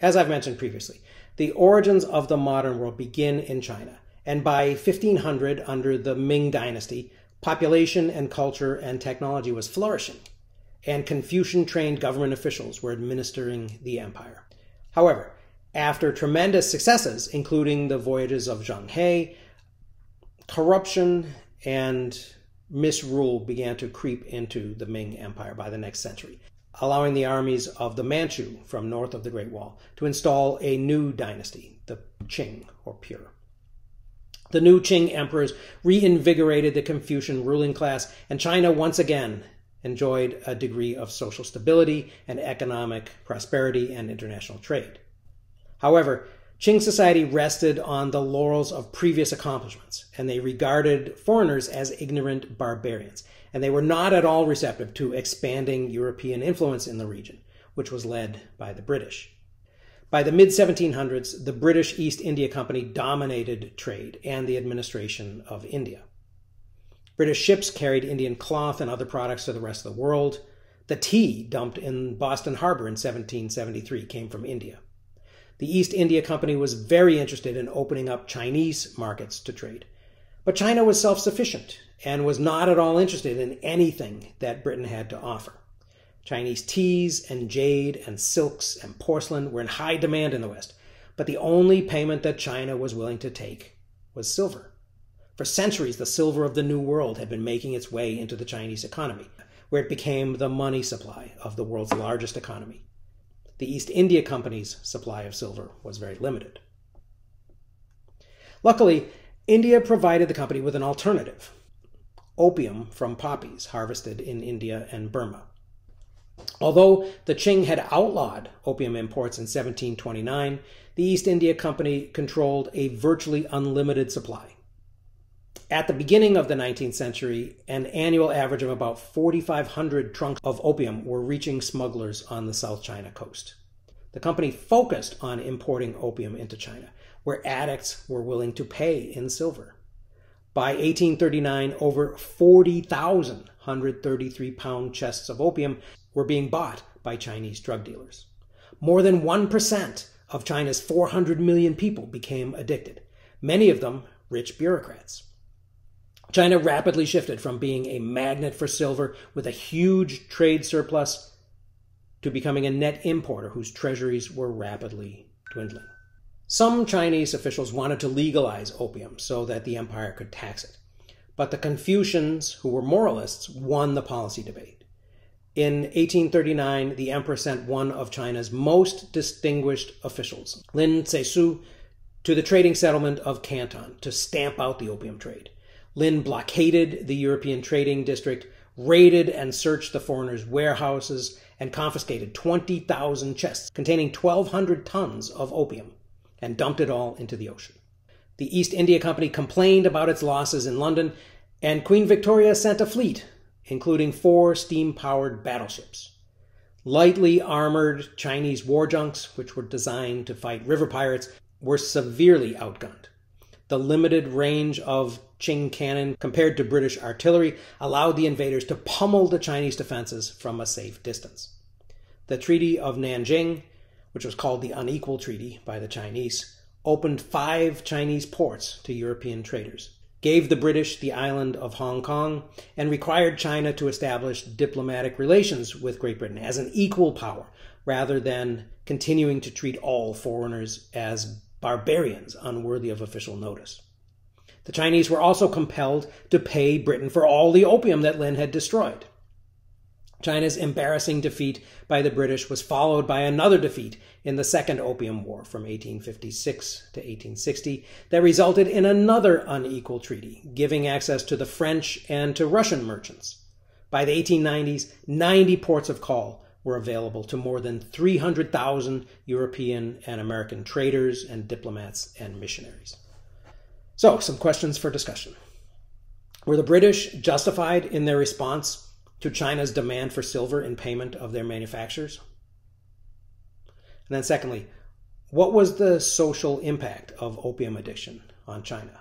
As I've mentioned previously, the origins of the modern world begin in China, and by 1500, under the Ming Dynasty, population and culture and technology was flourishing, and Confucian trained government officials were administering the empire. However, after tremendous successes, including the voyages of Zheng He, corruption and misrule began to creep into the Ming Empire by the next century allowing the armies of the Manchu from north of the Great Wall to install a new dynasty, the Qing or Pure. The new Qing emperors reinvigorated the Confucian ruling class, and China once again enjoyed a degree of social stability and economic prosperity and international trade. However, Qing society rested on the laurels of previous accomplishments, and they regarded foreigners as ignorant barbarians and they were not at all receptive to expanding European influence in the region, which was led by the British. By the mid 1700s, the British East India Company dominated trade and the administration of India. British ships carried Indian cloth and other products to the rest of the world. The tea dumped in Boston Harbor in 1773 came from India. The East India Company was very interested in opening up Chinese markets to trade. But China was self sufficient and was not at all interested in anything that Britain had to offer. Chinese teas and jade and silks and porcelain were in high demand in the West, but the only payment that China was willing to take was silver. For centuries, the silver of the New World had been making its way into the Chinese economy, where it became the money supply of the world's largest economy. The East India Company's supply of silver was very limited. Luckily, India provided the company with an alternative opium from poppies harvested in India and Burma. Although the Qing had outlawed opium imports in 1729, the East India Company controlled a virtually unlimited supply. At the beginning of the 19th century, an annual average of about 4,500 trunks of opium were reaching smugglers on the South China coast. The company focused on importing opium into China, where addicts were willing to pay in silver. By 1839, over 40,000 133 pound chests of opium were being bought by Chinese drug dealers. More than 1% of China's 400 million people became addicted, many of them rich bureaucrats. China rapidly shifted from being a magnet for silver with a huge trade surplus to becoming a net importer whose treasuries were rapidly dwindling. Some Chinese officials wanted to legalize opium so that the empire could tax it. But the Confucians, who were moralists, won the policy debate. In 1839, the emperor sent one of China's most distinguished officials, Lin Zexu, to the trading settlement of Canton to stamp out the opium trade. Lin blockaded the European trading district, raided and searched the foreigners' warehouses, and confiscated 20,000 chests containing 1,200 tons of opium and dumped it all into the ocean. The East India Company complained about its losses in London, and Queen Victoria sent a fleet, including four steam powered battleships. Lightly armored Chinese war junks, which were designed to fight river pirates, were severely outgunned. The limited range of Qing cannon compared to British artillery allowed the invaders to pummel the Chinese defenses from a safe distance. The Treaty of Nanjing which was called the Unequal Treaty by the Chinese, opened five Chinese ports to European traders, gave the British the island of Hong Kong, and required China to establish diplomatic relations with Great Britain as an equal power rather than continuing to treat all foreigners as barbarians unworthy of official notice. The Chinese were also compelled to pay Britain for all the opium that Lin had destroyed. China's embarrassing defeat by the British was followed by another defeat in the Second Opium War from 1856 to 1860 that resulted in another unequal treaty, giving access to the French and to Russian merchants. By the 1890s, 90 ports of call were available to more than 300,000 European and American traders and diplomats and missionaries. So, some questions for discussion. Were the British justified in their response to China's demand for silver in payment of their manufactures? And then, secondly, what was the social impact of opium addiction on China?